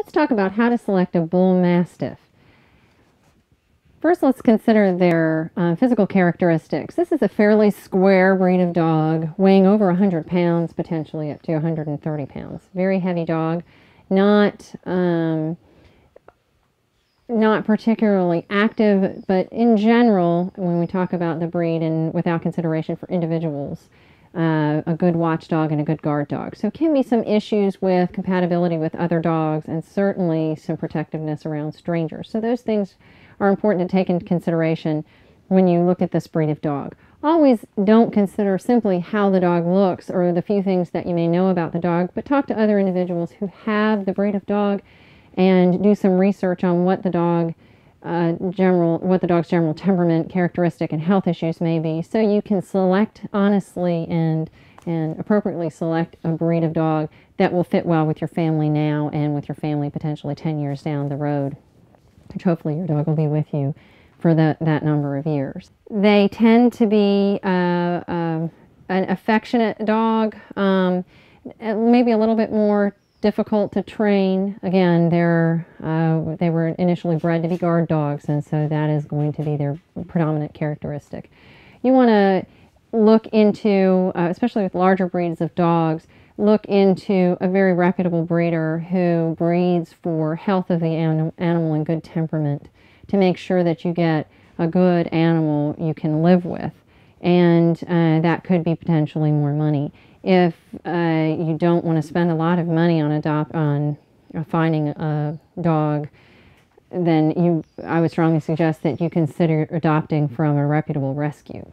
Let's talk about how to select a bull mastiff. First, let's consider their uh, physical characteristics. This is a fairly square breed of dog, weighing over 100 pounds, potentially up to 130 pounds. Very heavy dog, not um, not particularly active, but in general, when we talk about the breed and without consideration for individuals, uh, a good watchdog and a good guard dog. So, can be some issues with compatibility with other dogs and certainly some protectiveness around strangers. So, those things are important to take into consideration when you look at this breed of dog. Always don't consider simply how the dog looks or the few things that you may know about the dog, but talk to other individuals who have the breed of dog and do some research on what the dog uh, general what the dog's general temperament, characteristic, and health issues may be, so you can select honestly and and appropriately select a breed of dog that will fit well with your family now and with your family potentially 10 years down the road, which hopefully your dog will be with you for that, that number of years. They tend to be uh, uh, an affectionate dog, um, maybe a little bit more difficult to train. Again, they're uh, they were initially bred to be guard dogs, and so that is going to be their predominant characteristic. You want to look into, uh, especially with larger breeds of dogs, look into a very reputable breeder who breeds for health of the anim animal and good temperament to make sure that you get a good animal you can live with. And uh, that could be potentially more money if uh, you don't want to spend a lot of money on adopt on uh, finding a dog, then you I would strongly suggest that you consider adopting from a reputable rescue.